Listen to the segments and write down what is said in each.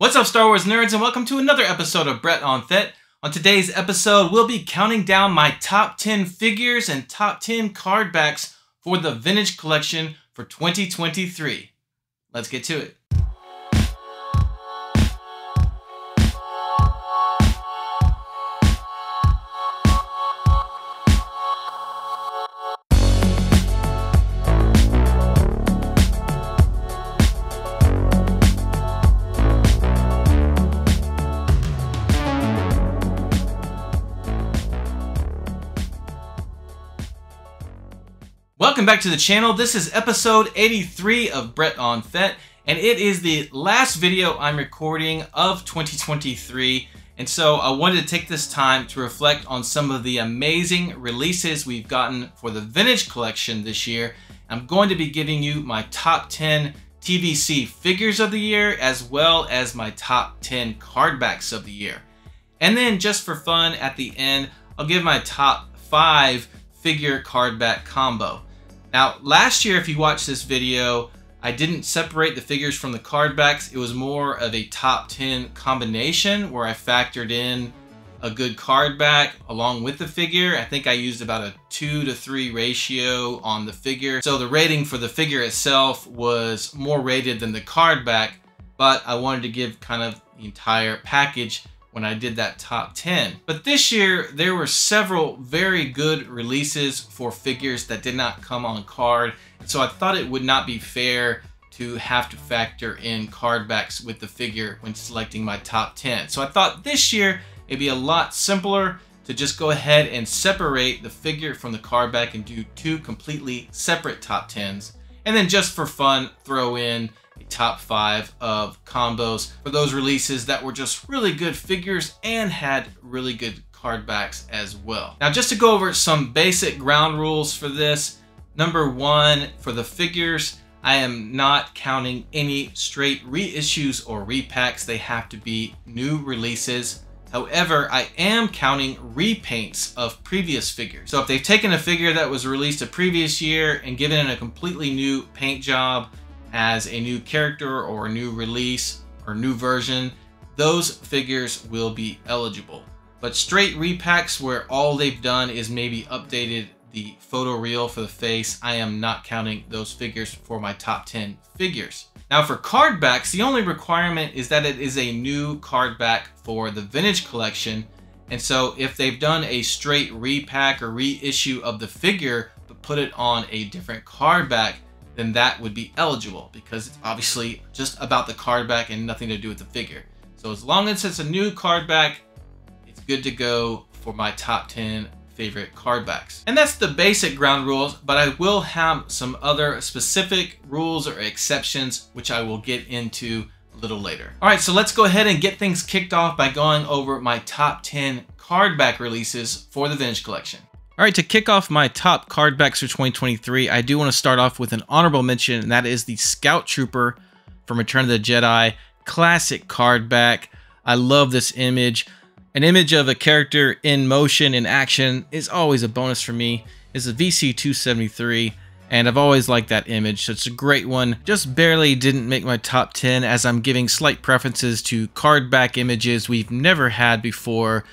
What's up, Star Wars nerds, and welcome to another episode of Brett on Fett. On today's episode, we'll be counting down my top 10 figures and top 10 card backs for the Vintage Collection for 2023. Let's get to it. Back to the channel. This is episode 83 of Brett on Fett, and it is the last video I'm recording of 2023. And so I wanted to take this time to reflect on some of the amazing releases we've gotten for the Vintage Collection this year. I'm going to be giving you my top 10 TVC figures of the year, as well as my top 10 cardbacks of the year. And then just for fun, at the end, I'll give my top 5 figure card back combo. Now, last year, if you watched this video, I didn't separate the figures from the card backs. It was more of a top 10 combination where I factored in a good card back along with the figure. I think I used about a 2 to 3 ratio on the figure. So the rating for the figure itself was more rated than the card back, but I wanted to give kind of the entire package when I did that top 10. But this year, there were several very good releases for figures that did not come on card. So I thought it would not be fair to have to factor in card backs with the figure when selecting my top 10. So I thought this year it'd be a lot simpler to just go ahead and separate the figure from the card back and do two completely separate top 10s. And then just for fun, throw in top five of combos for those releases that were just really good figures and had really good card backs as well. Now just to go over some basic ground rules for this, number one, for the figures, I am not counting any straight reissues or repacks. They have to be new releases. However, I am counting repaints of previous figures. So if they've taken a figure that was released a previous year and given it a completely new paint job, as a new character or a new release or new version, those figures will be eligible. But straight repacks where all they've done is maybe updated the photo reel for the face, I am not counting those figures for my top 10 figures. Now for card backs, the only requirement is that it is a new card back for the vintage collection. And so if they've done a straight repack or reissue of the figure, but put it on a different card back, then that would be eligible because it's obviously just about the card back and nothing to do with the figure. So as long as it's a new card back, it's good to go for my top 10 favorite card backs. And that's the basic ground rules, but I will have some other specific rules or exceptions, which I will get into a little later. All right, so let's go ahead and get things kicked off by going over my top 10 card back releases for the Vintage Collection. All right, to kick off my top card backs for 2023, I do want to start off with an honorable mention, and that is the Scout Trooper from Return of the Jedi. Classic card back. I love this image. An image of a character in motion, in action, is always a bonus for me. It's a VC273, and I've always liked that image, so it's a great one. Just barely didn't make my top 10 as I'm giving slight preferences to card back images we've never had before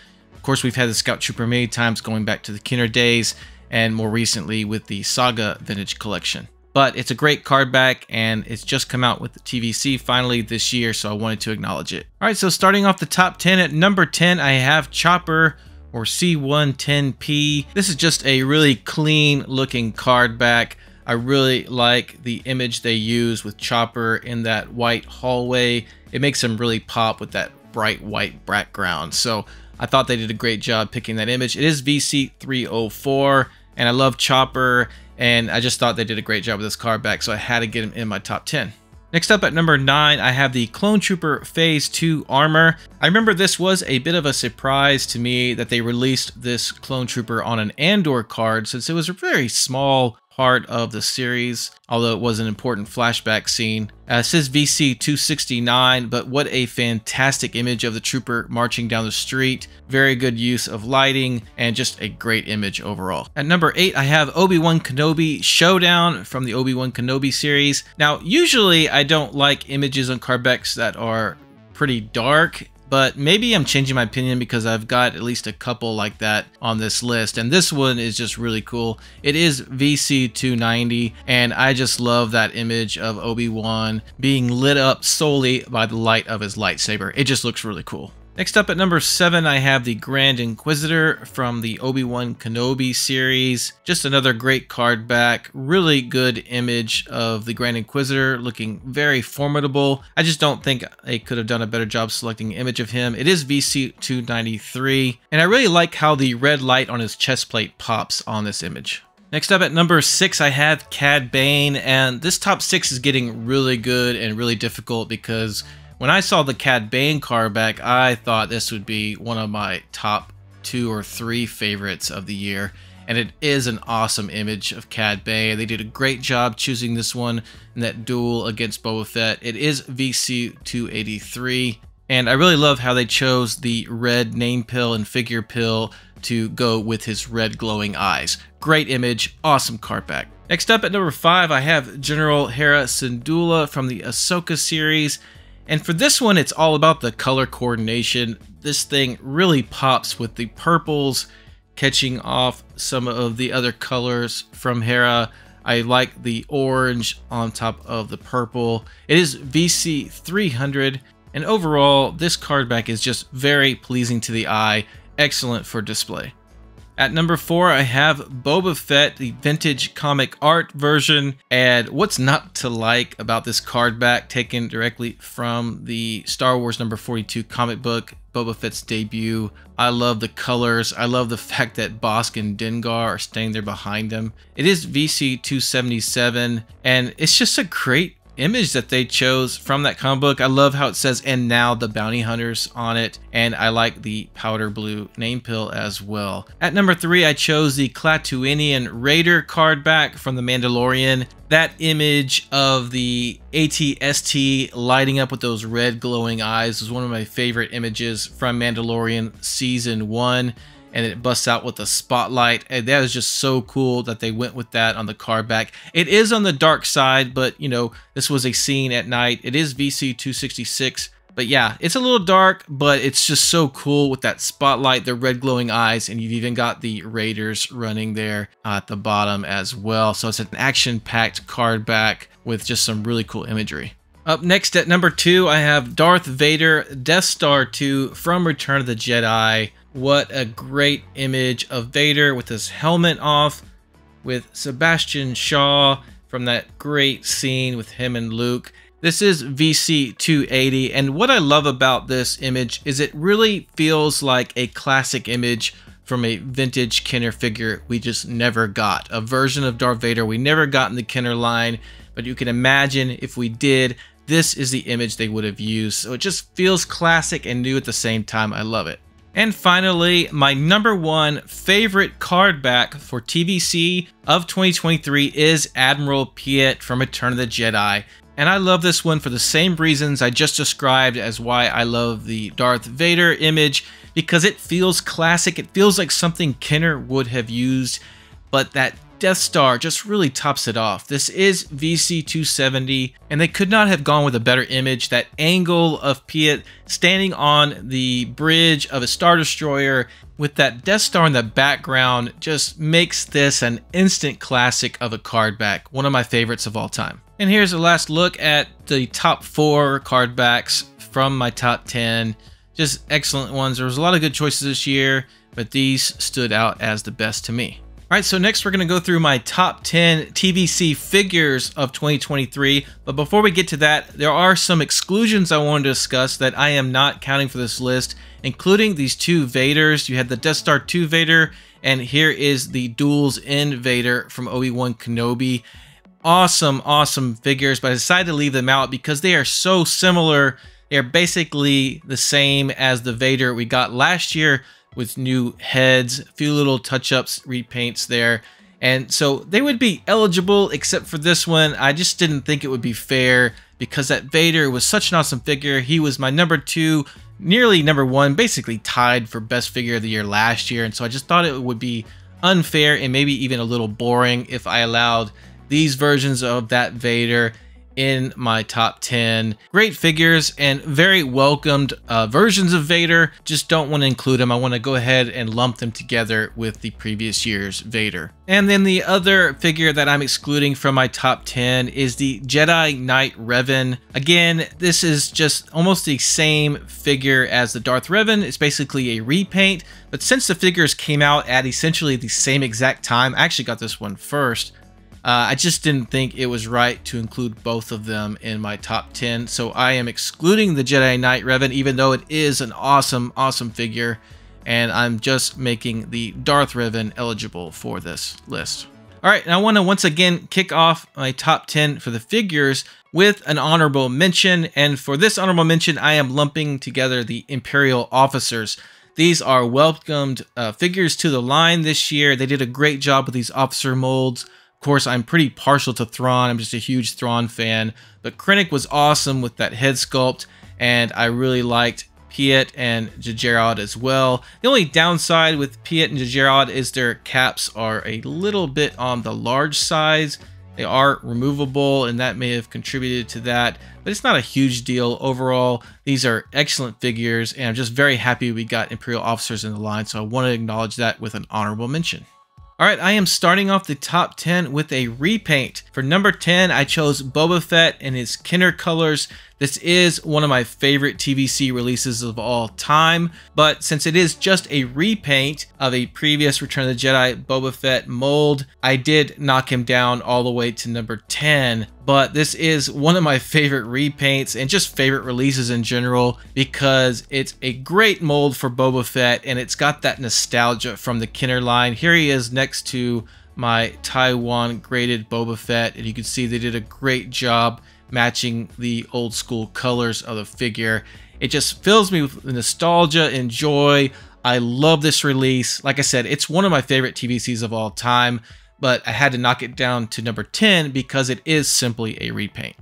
course, we've had the Scout Trooper many times going back to the Kenner days and more recently with the Saga Vintage Collection. But it's a great card back and it's just come out with the TVC finally this year, so I wanted to acknowledge it. All right, so starting off the top 10 at number 10, I have Chopper or C1-10P. This is just a really clean looking card back. I really like the image they use with Chopper in that white hallway. It makes him really pop with that bright white background. So I thought they did a great job picking that image. It is VC304, and I love Chopper, and I just thought they did a great job with this card back, so I had to get him in my top 10. Next up at number 9, I have the Clone Trooper Phase 2 armor. I remember this was a bit of a surprise to me that they released this Clone Trooper on an Andor card since it was a very small part of the series, although it was an important flashback scene. Uh, it says VC 269, but what a fantastic image of the trooper marching down the street. Very good use of lighting and just a great image overall. At number 8, I have Obi-Wan Kenobi Showdown from the Obi-Wan Kenobi series. Now, usually I don't like images on card backs that are pretty dark but maybe I'm changing my opinion because I've got at least a couple like that on this list. And this one is just really cool. It is VC290, and I just love that image of Obi-Wan being lit up solely by the light of his lightsaber. It just looks really cool. Next up at number 7, I have the Grand Inquisitor from the Obi-Wan Kenobi series. Just another great card back. Really good image of the Grand Inquisitor looking very formidable. I just don't think they could have done a better job selecting image of him. It is VC293, and I really like how the red light on his chest plate pops on this image. Next up at number six, I have Cad Bane, and this top six is getting really good and really difficult because when I saw the Cad Bane card back, I thought this would be one of my top two or three favorites of the year. And it is an awesome image of Cad Bane. They did a great job choosing this one in that duel against Boba Fett. It is VC 283. And I really love how they chose the red name pill and figure pill to go with his red glowing eyes. Great image, awesome card back. Next up at number 5, I have General Hera Syndulla from the Ahsoka series. And for this one, it's all about the color coordination. This thing really pops with the purples catching off some of the other colors from Hera. I like the orange on top of the purple. It is VC 300 and overall this card back is just very pleasing to the eye, excellent for display. At number four, I have Boba Fett, the vintage comic art version. And what's not to like about this card back taken directly from the Star Wars number 42 comic book, Boba Fett's debut. I love the colors. I love the fact that Bossk and Dengar are staying there behind him. It is VC 277, and it's just a great image that they chose from that comic book. I love how it says and now the bounty hunters on it and I like the powder blue name pill as well. At number 3 I chose the Klatooinian Raider card back from the Mandalorian. That image of the ATST lighting up with those red glowing eyes was one of my favorite images from Mandalorian season 1 and it busts out with a spotlight. And that is just so cool that they went with that on the card back. It is on the dark side, but you know, this was a scene at night. It is VC 266. But yeah, it's a little dark, but it's just so cool with that spotlight, the red glowing eyes, and you've even got the Raiders running there at the bottom as well. So it's an action-packed card back with just some really cool imagery. Up next at number two, I have Darth Vader Death Star 2 from Return of the Jedi. What a great image of Vader with his helmet off, with Sebastian Shaw from that great scene with him and Luke. This is VC 280, and what I love about this image is it really feels like a classic image from a vintage Kenner figure we just never got. A version of Darth Vader we never got in the Kenner line, but you can imagine if we did, this is the image they would have used. So it just feels classic and new at the same time. I love it. And finally, my number one favorite card back for TVC of 2023 is Admiral Piet from Return of the Jedi. And I love this one for the same reasons I just described as why I love the Darth Vader image, because it feels classic. It feels like something Kenner would have used, but that Death Star just really tops it off. This is VC270, and they could not have gone with a better image. That angle of Piet standing on the bridge of a Star Destroyer with that Death Star in the background just makes this an instant classic of a card back. One of my favorites of all time. And here's a last look at the top four card backs from my top 10. Just excellent ones. There was a lot of good choices this year, but these stood out as the best to me. All right, so next we're going to go through my top 10 TVC figures of 2023. But before we get to that, there are some exclusions I want to discuss that I am not counting for this list, including these two Vaders. You had the Death Star 2 Vader, and here is the Duels End Vader from Obi-Wan Kenobi. Awesome, awesome figures, but I decided to leave them out because they are so similar. They're basically the same as the Vader we got last year, with new heads, a few little touch-ups, repaints there. And so they would be eligible, except for this one. I just didn't think it would be fair because that Vader was such an awesome figure. He was my number two, nearly number one, basically tied for best figure of the year last year. And so I just thought it would be unfair and maybe even a little boring if I allowed these versions of that Vader in my top 10. Great figures and very welcomed uh, versions of Vader. Just don't want to include them. I want to go ahead and lump them together with the previous year's Vader. And then the other figure that I'm excluding from my top 10 is the Jedi Knight Revan. Again, this is just almost the same figure as the Darth Revan. It's basically a repaint, but since the figures came out at essentially the same exact time, I actually got this one first, uh, I just didn't think it was right to include both of them in my top 10, so I am excluding the Jedi Knight Revan, even though it is an awesome, awesome figure, and I'm just making the Darth Revan eligible for this list. Alright, and I want to once again kick off my top 10 for the figures with an honorable mention, and for this honorable mention, I am lumping together the Imperial officers. These are welcomed uh, figures to the line this year. They did a great job with these officer molds course, I'm pretty partial to Thrawn. I'm just a huge Thrawn fan. But Krennic was awesome with that head sculpt, and I really liked Piet and Jerjerrod as well. The only downside with Piet and Jerjerrod is their caps are a little bit on the large size. They are removable, and that may have contributed to that, but it's not a huge deal overall. These are excellent figures, and I'm just very happy we got Imperial officers in the line, so I want to acknowledge that with an honorable mention. All right, I am starting off the top 10 with a repaint. For number 10, I chose Boba Fett in his Kenner colors. This is one of my favorite TVC releases of all time, but since it is just a repaint of a previous Return of the Jedi Boba Fett mold, I did knock him down all the way to number 10. But this is one of my favorite repaints and just favorite releases in general because it's a great mold for Boba Fett and it's got that nostalgia from the Kenner line. Here he is next to my Taiwan graded Boba Fett and you can see they did a great job matching the old school colors of the figure. It just fills me with nostalgia and joy. I love this release. Like I said, it's one of my favorite TVCs of all time, but I had to knock it down to number 10 because it is simply a repaint.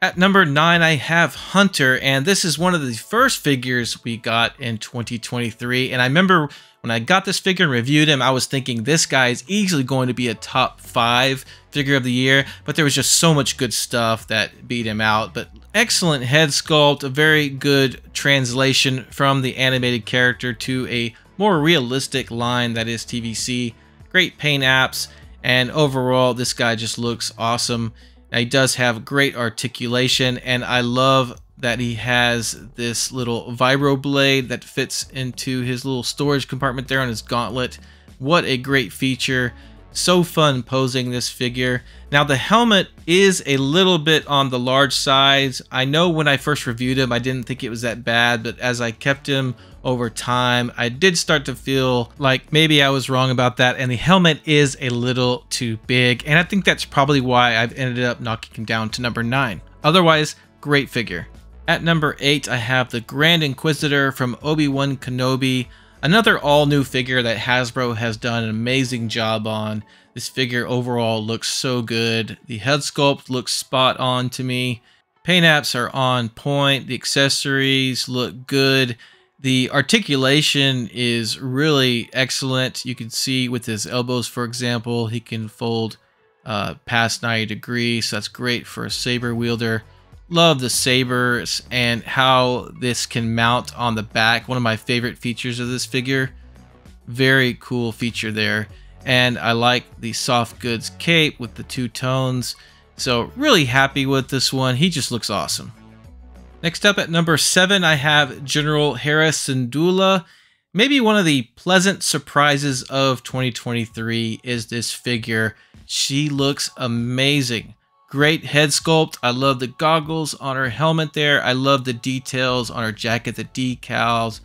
At number 9, I have Hunter, and this is one of the first figures we got in 2023. And I remember when I got this figure and reviewed him, I was thinking this guy is easily going to be a top 5 figure of the year, but there was just so much good stuff that beat him out. But excellent head sculpt, a very good translation from the animated character to a more realistic line that is TVC. Great paint apps, and overall, this guy just looks awesome. Now, he does have great articulation, and I love that he has this little vibro blade that fits into his little storage compartment there on his gauntlet. What a great feature. So fun posing this figure. Now the helmet is a little bit on the large size. I know when I first reviewed him, I didn't think it was that bad, but as I kept him over time, I did start to feel like maybe I was wrong about that. And the helmet is a little too big. And I think that's probably why I've ended up knocking him down to number nine. Otherwise, great figure. At number eight, I have the Grand Inquisitor from Obi-Wan Kenobi. Another all-new figure that Hasbro has done an amazing job on. This figure overall looks so good. The head sculpt looks spot on to me. Paint apps are on point. The accessories look good. The articulation is really excellent. You can see with his elbows, for example, he can fold uh, past 90 degrees. So that's great for a saber wielder. Love the sabers and how this can mount on the back. One of my favorite features of this figure. Very cool feature there. And I like the soft goods cape with the two tones. So really happy with this one. He just looks awesome. Next up at number 7, I have General Hera Syndulla. Maybe one of the pleasant surprises of 2023 is this figure. She looks amazing. Great head sculpt. I love the goggles on her helmet there. I love the details on her jacket, the decals.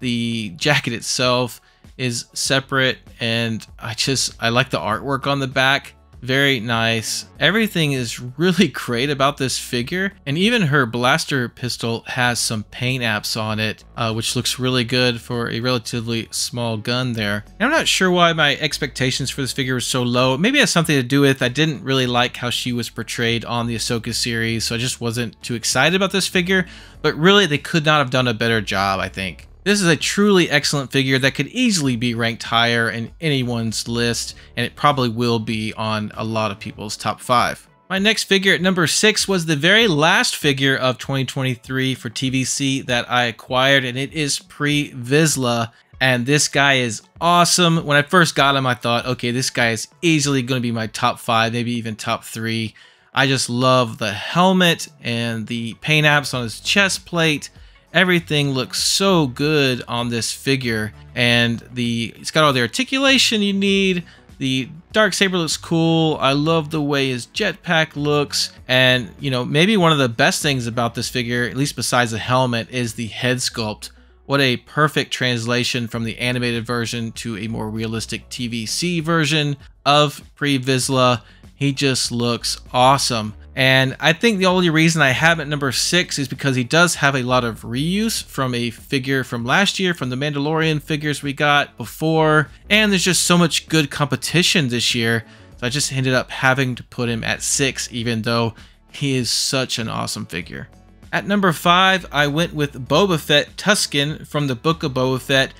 The jacket itself is separate and I just, I like the artwork on the back. Very nice. Everything is really great about this figure. And even her blaster pistol has some paint apps on it, uh, which looks really good for a relatively small gun there. And I'm not sure why my expectations for this figure were so low. Maybe it has something to do with I didn't really like how she was portrayed on the Ahsoka series, so I just wasn't too excited about this figure. But really, they could not have done a better job, I think. This is a truly excellent figure that could easily be ranked higher in anyone's list, and it probably will be on a lot of people's top 5. My next figure at number six was the very last figure of 2023 for TVC that I acquired, and it is Pre Vizsla. And this guy is awesome. When I first got him, I thought, okay, this guy is easily going to be my top five, maybe even top three. I just love the helmet and the paint apps on his chest plate. Everything looks so good on this figure, and the it's got all the articulation you need. The dark saber looks cool. I love the way his jetpack looks, and you know maybe one of the best things about this figure, at least besides the helmet, is the head sculpt. What a perfect translation from the animated version to a more realistic TVC version of Pre Vizsla. He just looks awesome. And I think the only reason I have it number six is because he does have a lot of reuse from a figure from last year, from the Mandalorian figures we got before. And there's just so much good competition this year. So I just ended up having to put him at six, even though he is such an awesome figure. At number five, I went with Boba Fett Tusken from the Book of Boba Fett.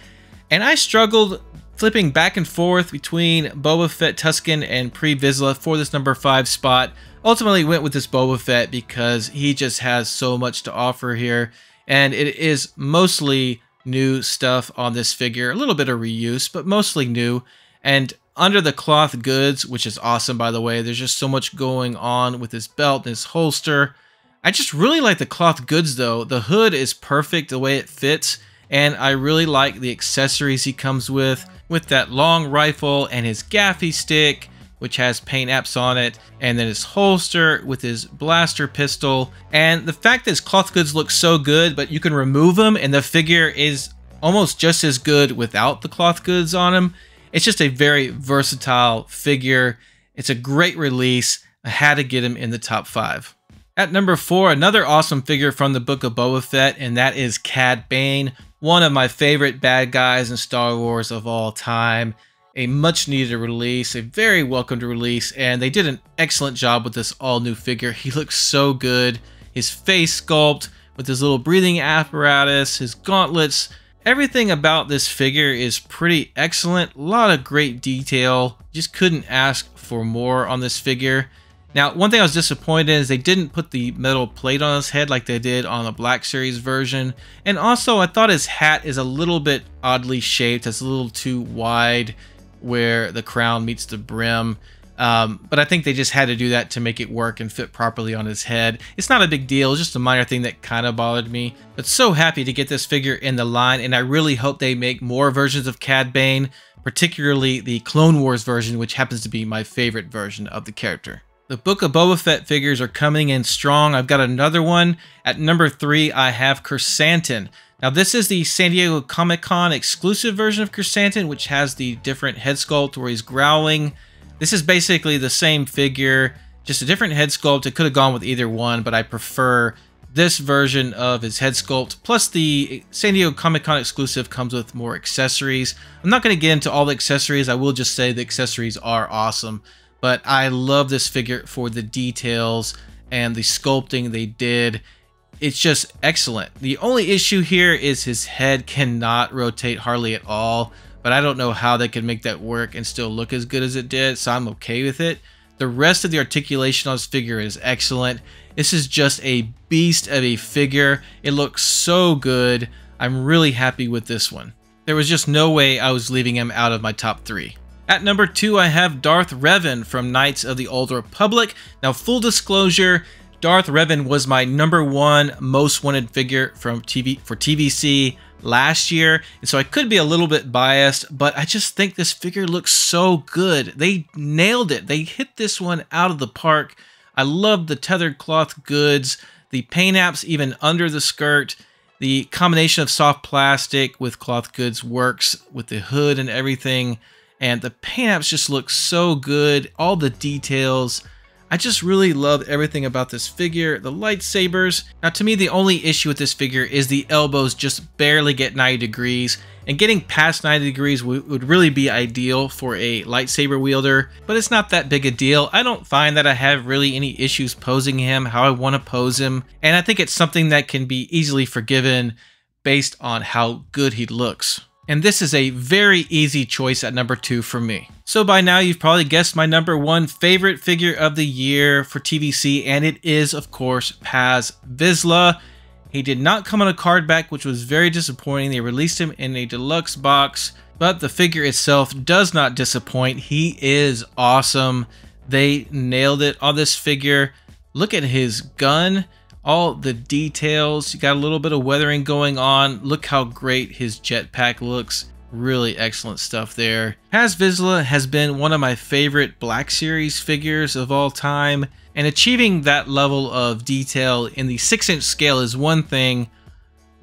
And I struggled flipping back and forth between Boba Fett Tusken and Pre Vizsla for this number five spot ultimately went with this Boba Fett because he just has so much to offer here. And it is mostly new stuff on this figure. A little bit of reuse, but mostly new. And under the cloth goods, which is awesome, by the way, there's just so much going on with his belt and his holster. I just really like the cloth goods, though. The hood is perfect the way it fits. And I really like the accessories he comes with, with that long rifle and his gaffi stick which has paint apps on it, and then his holster with his blaster pistol. And the fact that his cloth goods look so good, but you can remove them and the figure is almost just as good without the cloth goods on him. It's just a very versatile figure. It's a great release. I had to get him in the top five. At number four, another awesome figure from the Book of Boba Fett, and that is Cad Bane, one of my favorite bad guys in Star Wars of all time a much needed release, a very welcomed release, and they did an excellent job with this all new figure. He looks so good. His face sculpt with his little breathing apparatus, his gauntlets, everything about this figure is pretty excellent. A lot of great detail. Just couldn't ask for more on this figure. Now, one thing I was disappointed in is they didn't put the metal plate on his head like they did on the Black Series version. And also, I thought his hat is a little bit oddly shaped. It's a little too wide where the crown meets the brim. Um, but I think they just had to do that to make it work and fit properly on his head. It's not a big deal, just a minor thing that kind of bothered me. But so happy to get this figure in the line, and I really hope they make more versions of Cad Bane, particularly the Clone Wars version, which happens to be my favorite version of the character. The Book of Boba Fett figures are coming in strong. I've got another one. At number three, I have Krrsantan. Now this is the San Diego Comic-Con exclusive version of Krrsantan, which has the different head sculpt where he's growling. This is basically the same figure, just a different head sculpt. It could have gone with either one, but I prefer this version of his head sculpt. Plus the San Diego Comic-Con exclusive comes with more accessories. I'm not going to get into all the accessories. I will just say the accessories are awesome. But I love this figure for the details and the sculpting they did it's just excellent. The only issue here is his head cannot rotate hardly at all, but I don't know how they could make that work and still look as good as it did, so I'm okay with it. The rest of the articulation on this figure is excellent. This is just a beast of a figure. It looks so good. I'm really happy with this one. There was just no way I was leaving him out of my top three. At number two, I have Darth Revan from Knights of the Old Republic. Now, full disclosure, Darth Revan was my number one most wanted figure from TV for TVC last year, and so I could be a little bit biased, but I just think this figure looks so good. They nailed it. They hit this one out of the park. I love the tethered cloth goods, the paint apps even under the skirt. The combination of soft plastic with cloth goods works with the hood and everything. And the paint apps just look so good. All the details. I just really love everything about this figure. The lightsabers. Now to me the only issue with this figure is the elbows just barely get 90 degrees and getting past 90 degrees would really be ideal for a lightsaber wielder, but it's not that big a deal. I don't find that I have really any issues posing him how I want to pose him, and I think it's something that can be easily forgiven based on how good he looks. And this is a very easy choice at number two for me. So by now you've probably guessed my number one favorite figure of the year for TVC and it is of course Paz Vizsla. He did not come on a card back which was very disappointing. They released him in a deluxe box but the figure itself does not disappoint. He is awesome. They nailed it on this figure. Look at his gun all the details. You got a little bit of weathering going on. Look how great his jetpack looks. Really excellent stuff there. Paz Vizsla has been one of my favorite Black Series figures of all time, and achieving that level of detail in the 6 inch scale is one thing,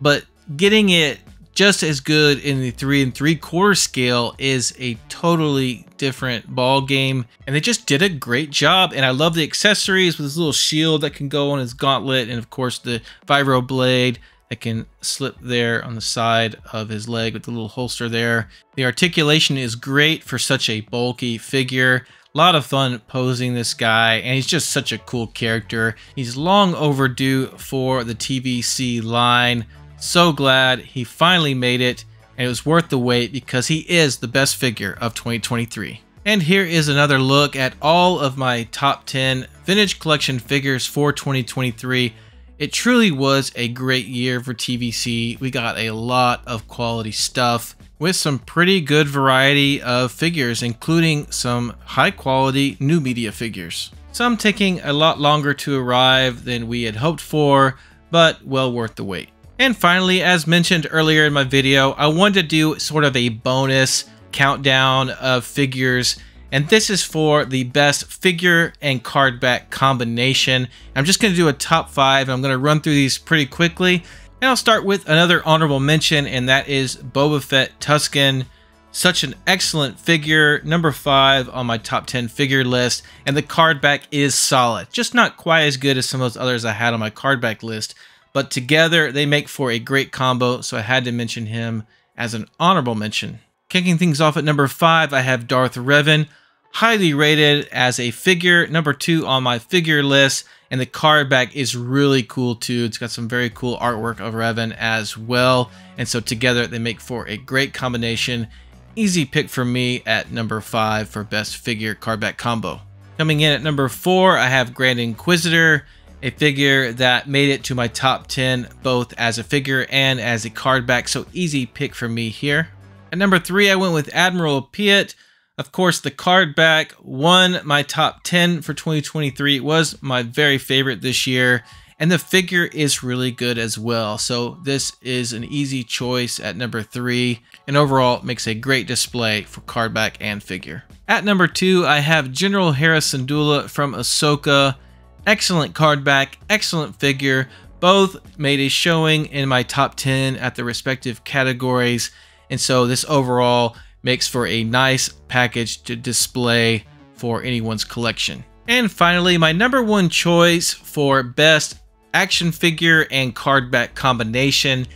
but getting it just as good in the three and three quarter scale is a totally different ball game. And they just did a great job. And i love the accessories with this little shield that can go on his gauntlet. And of course the vibro blade that can slip there on the side of his leg with the little holster there. The articulation is great for such a bulky figure. A lot of fun posing this guy. And he's just such a cool character. He's long overdue for the tvc line so glad he finally made it, and it was worth the wait because he is the best figure of 2023. And here is another look at all of my top 10 vintage collection figures for 2023. It truly was a great year for TVC. We got a lot of quality stuff with some pretty good variety of figures, including some high quality new media figures. Some taking a lot longer to arrive than we had hoped for, but well worth the wait. And finally, as mentioned earlier in my video, I wanted to do sort of a bonus countdown of figures and this is for the best figure and card back combination. I'm just going to do a top five. I'm going to run through these pretty quickly. And I'll start with another honorable mention, and that is Boba Fett Tusken. Such an excellent figure, number five on my top 10 figure list, and the card back is solid. Just not quite as good as some of those others I had on my card back list, but together they make for a great combo, so I had to mention him as an honorable mention. Kicking things off at number 5, I have Darth Revan, highly rated as a figure, number 2 on my figure list, and the card back is really cool too. It's got some very cool artwork of Revan as well, and so together they make for a great combination. Easy pick for me at number 5 for best figure card back combo. Coming in at number 4, I have Grand Inquisitor a figure that made it to my top 10 both as a figure and as a card back, so easy pick for me here. At number 3, I went with Admiral Piet. Of course, the card back won my top 10 for 2023. It was my very favorite this year, and the figure is really good as well. So this is an easy choice at number 3, and overall makes a great display for card back and figure. At number 2, I have General Hera Syndulla from Ahsoka. Excellent card back, excellent figure. Both made a showing in my top 10 at the respective categories. And so this overall makes for a nice package to display for anyone's collection. And finally, my number one choice for best action figure and card back combination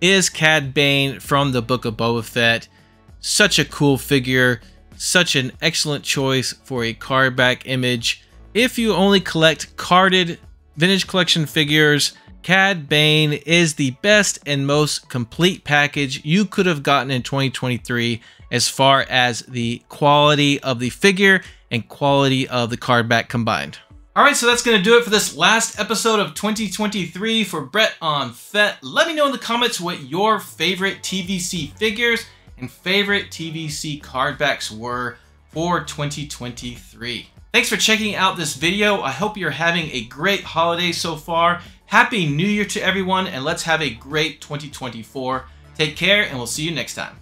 is Cad Bane from the Book of Boba Fett. Such a cool figure, such an excellent choice for a card back image. If you only collect carded vintage collection figures, Cad Bane is the best and most complete package you could have gotten in 2023 as far as the quality of the figure and quality of the card back combined. Alright, so that's going to do it for this last episode of 2023 for Brett on Fett. Let me know in the comments what your favorite TVC figures and favorite TVC card backs were for 2023. Thanks for checking out this video. I hope you're having a great holiday so far. Happy New Year to everyone, and let's have a great 2024. Take care, and we'll see you next time.